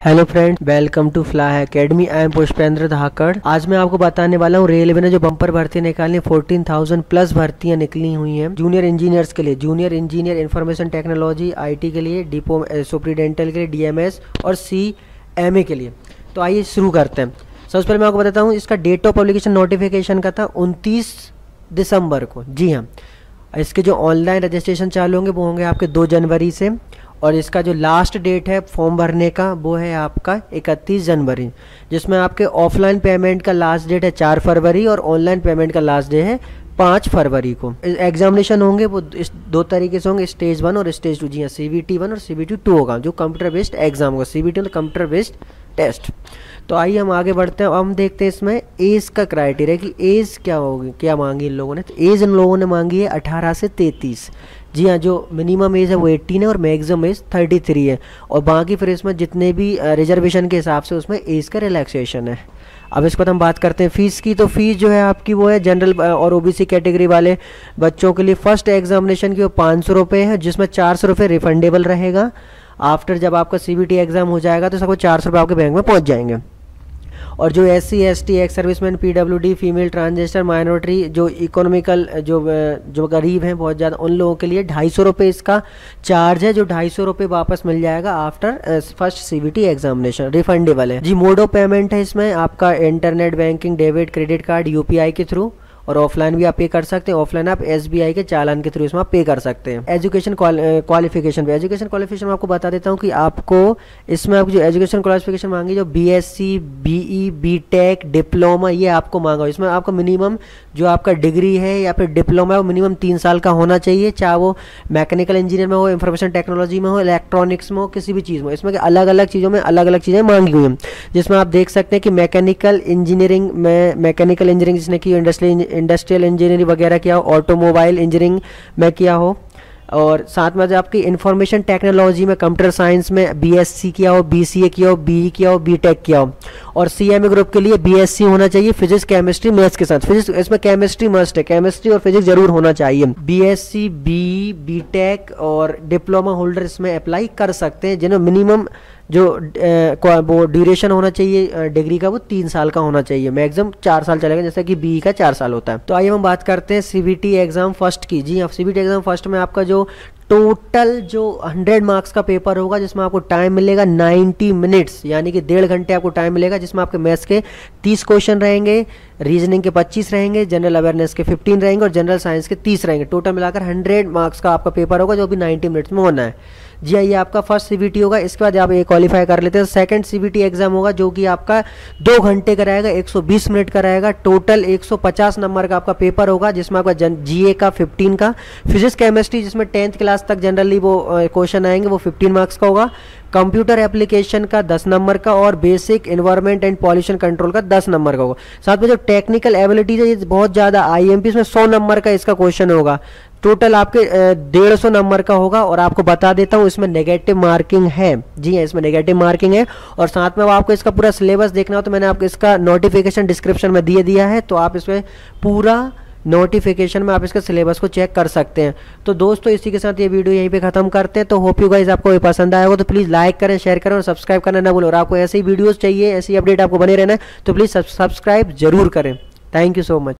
Hello friend welcome to fly academy I am Pushpendra Dhakad. आज मैं आपको बताने वाला हूँ, रेलवे ने जो बम्पर भर्ती निकाली फोर्टीन थाउज़ेंड प्लस भर्तियाँ निकली हुई हैं। जूनियर इंजीनियर्स के लिए, junior engineer information technology IT के लिए डिपो सुप्रीडेंटल के लिए डीएमएस और सी एम के लिए। तो आइए शुरू करते हैं। सबसे पहले मैं आपको बताता हूँ, इसका डेट ऑफ़ पब्लिकेशन नोटिफिकेशन का था, उनतीस दिसंबर को। जी हाँ। इसके जो ऑनलाइन रजिस्ट्रेशन चालू होंगे, वो होंगे आपके दो जनवरी से। और इसका जो लास्ट डेट है फॉर्म भरने का, वो है आपका इकतीस जनवरी, जिसमें आपके ऑफलाइन पेमेंट का लास्ट डेट है चार फरवरी और ऑनलाइन पेमेंट का लास्ट डेट है पाँच फरवरी को। एग्जामिनेशन होंगे, वो इस दो तरीके से होंगे स्टेज वन और स्टेज टू जी हाँ सी बी टी वन और सी बी टी टू होगा, जो कंप्यूटर बेस्ड एग्ज़ाम होगा। C B T computer based test तो आइए हम आगे बढ़ते हैं। हम देखते हैं इसमें एज का क्राइटेरिया कि एज क्या होगी, क्या मांगी इन लोगों ने। तो एज इन लोगों ने मांगी है अठारह से तैंतीस। जी हाँ जो मिनिमम एज है वो 18 है और मैक्सिमम एज 33 है। और बाकी फिर इसमें जितने भी रिजर्वेशन के हिसाब से उसमें एज का रिलैक्सेशन है। अब इसके बाद हम बात करते हैं फ़ीस की। तो फ़ीस जो है आपकी वो है जनरल और ओबीसी कैटेगरी वाले बच्चों के लिए फ़र्स्ट एग्जामिनेशन की वो पाँच सौ रुपये है, जिसमें चार सौ रुपये रिफंडेबल रहेगा। आफ्टर जब आपका सीबीटी एग्ज़ाम हो जाएगा तो सबको चार सौ रुपये आपके बैंक में पहुँच जाएँगे। और जो S C S T ex serviceman P W D female transgender minority जो इकोनॉमिकल जो जो गरीब हैं बहुत ज़्यादा, उन लोगों के लिए ढाई सौ रुपये इसका चार्ज है, जो ढाई सौ रुपये वापस मिल जाएगा after first C B T examination refundable है। जी मोड ऑफ़ पेमेंट है इसमें, आपका internet banking debit credit card U P I के थ्रू और ऑफलाइन भी आप पे कर सकते हैं। ऑफलाइन आप एसबीआई के चालान के थ्रू इसमें आप पे कर सकते हैं। एजुकेशन क्वालिफिकेशन पे। एजुकेशन क्वालिफिकेशन में आपको बता देता हूँ कि आपको इसमें आपकी जो एजुकेशन क्वालिफिकेशन मांगी, जो B S C B E B tech diploma ये आपको मांगा। इसमें आपका मिनिमम जो आपका डिग्री है या फिर डिप्लोमा है, वो मिनिमम तीन साल का होना चाहिए, चाहे वो मैकेनिकल इंजीनियर में हो इंफॉर्मेशन टेक्नोलॉजी में हो इलेक्ट्रॉनिक्स में हो, किसी भी चीज़ में इसमें अलग अलग चीज़ों में अलग अलग चीज़ें मांगी हुई हैं, जिसमें आप देख सकते हैं कि मैकेनिकल इंजीनियरिंग में मैकेनिकल इंजीनियरिंग जिसने की इंडस्ट्री इंडस्ट्रियल इंजीनियरिंग वगैरह किया हो ऑटोमोबाइल इंजीनियरिंग में किया हो, और साथ में आपकी इंफॉर्मेशन टेक्नोलॉजी में कंप्यूटर साइंस में बीएससी किया हो बीसीए किया हो बीई किया हो बीटेक किया हो, और सीएमए ग्रुप के लिए बीएससी होना चाहिए फिजिक्स केमिस्ट्री मैथ्स के साथ। फिजिक्स इसमें केमिस्ट्री मस्ट है। केमिस्ट्री और फिजिक्स ज़रूर होना चाहिए। बीएससी बी बीटेक और डिप्लोमा होल्डर इसमें अप्लाई कर सकते हैं, जिन्हें मिनिमम जो वो ड्यूरेशन होना चाहिए डिग्री का वो तीन साल का होना चाहिए। मैक्सिमम चार साल चलेगा, जैसे कि बी का चार साल होता है। तो आइए हम बात करते हैं सीबीटी एग्ज़ाम फ़र्स्ट की। जी हाँ सीबीटी एग्ज़ाम फ़र्स्ट में आपका जो टोटल जो 100 मार्क्स का पेपर होगा, जिसमें आपको टाइम मिलेगा 90 मिनट्स यानी कि डेढ़ घंटे आपको टाइम मिलेगा, जिसमें आपके मैथ्स के 30 क्वेश्चन रहेंगे रीजनिंग के 25 रहेंगे जनरल अवेयरनेस के 15 रहेंगे और जनरल साइंस के 30 रहेंगे। टोटल मिलाकर 100 मार्क्स का आपका पेपर होगा, जो भी 90 मिनट्स में होना है। जी हाँ ये आपका फ़र्स्ट सीबीटी होगा, इसके बाद आप ये क्वालिफाई कर लेते हैं। सेकंड सीबीटी एग्ज़ाम होगा, जो कि आपका दो घंटे का रहेगा 120 मिनट का रहेगा। टोटल 150 नंबर का आपका पेपर होगा, जिसमें आपका जीए का 15 का। फिजिक्स केमिस्ट्री जिसमें टेंथ क्लास तक जनरली वो क्वेश्चन आएँगे, वो 15 मार्क्स का होगा। कंप्यूटर एप्लीकेशन का 10 नंबर का और basic environment and pollution control का 10 नंबर का होगा। साथ में जो टेक्निकल एबिलिटीज है, ये बहुत ज़्यादा आई एम में 100 नंबर का इसका क्वेश्चन होगा। टोटल आपके डेढ़ सौ नंबर का होगा और आपको बता देता हूँ इसमें नेगेटिव मार्किंग है। जी हाँ इसमें नेगेटिव मार्किंग है और साथ में आपको इसका पूरा सिलेबस देखना हो तो मैंने आपको इसका नोटिफिकेशन डिस्क्रिप्शन में दिए दिया है तो आप इसमें पूरा नोटिफिकेशन में आप इसका सिलेबस को चेक कर सकते हैं। तो दोस्तों, इसी के साथ ये वीडियो यहीं पे खत्म करते हैं। तो होप यू गाइज़ आपको ये पसंद आएगा तो प्लीज़ लाइक करें शेयर करें और सब्सक्राइब करना ना भूलो। और आपको ऐसी वीडियोस चाहिए, ऐसी अपडेट आपको बने रहना है तो प्लीज़ सब्सक्राइब ज़रूर करें। Thank you so much